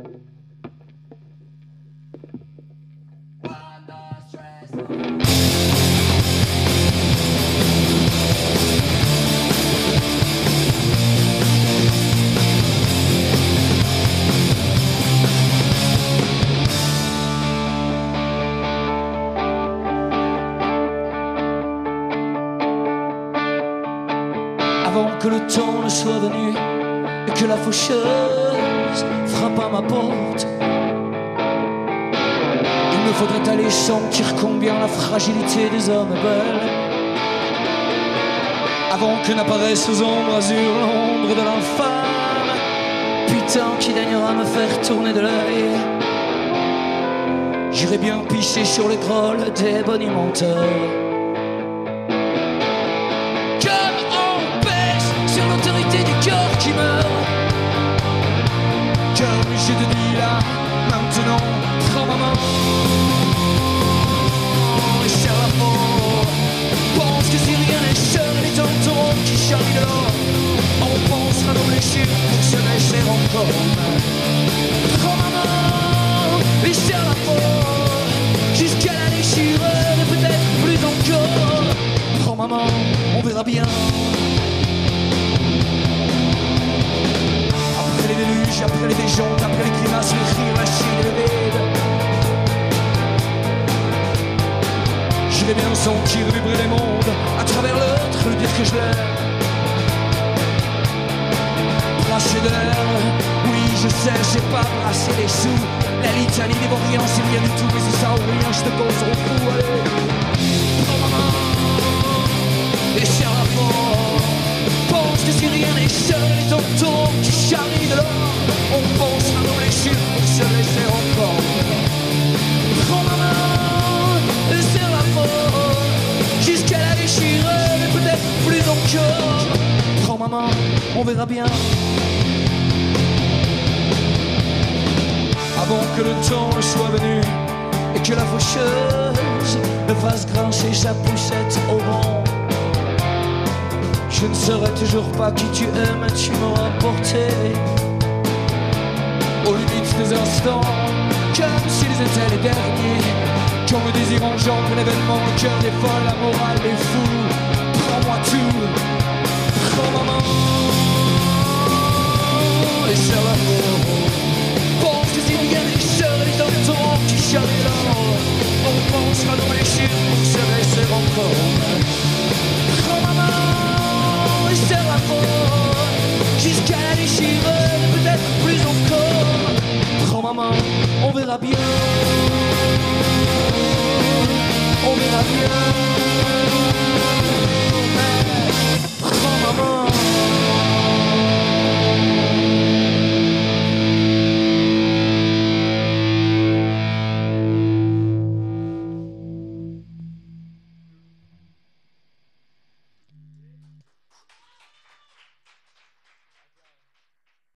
Avant que le temps ne soit venu et que la faucheuse ma porte. Il me faudrait aller sentir combien la fragilité des hommes est belle. Avant que n'apparaisse aux ombres azur l'ombre de l'infâme. Putain qui daignera me faire tourner de l'œil. J'irai bien picher sur les grolles des bonimenteurs. Là, maintenant, prends ma main. Et serre la. Pense que si rien n'est cher, les tantons qui charrient de l'or. On pensera nos blessures pour se laisser encore. Prends ma main et serre la. Jusqu'à la déchirure et peut-être plus encore. Prends ma main, on verra bien. Les déjantes, après les grimaces, les rires, la chine et le vide. J'irai bien sentir vibrer les mondes à travers l'autre, lui dire que je l'aime. Brasser de l'air, oui, je sais, j'ai pas brassé les sous. La litanie des vauriens, c'est rien du tout, mais c'est ça ou rien, je te pose au fou, allez. Rien n'est seul, les tantons qui charrient de l'or, on pense à nos blessures pour se laisser encore. Prends ma main et serre la mort jusqu'à la déchirure et peut-être plus encore. Prends ma main, on verra bien. Avant que le temps ne soit venu et que la faucheuse me fasse grincer sa poussette au vent. Je ne saurais toujours pas qui tu aimes, tu m'auras porté aux limites des instants, comme s'ils étaient les derniers. Quand le désir engendre l'événement, le cœur des folles, la morale des fous. Prends-moi tout, prends ma main et serre l'amour. Pense que si rien n'est cher, les tantons qui charrient déchirure et peut-être plus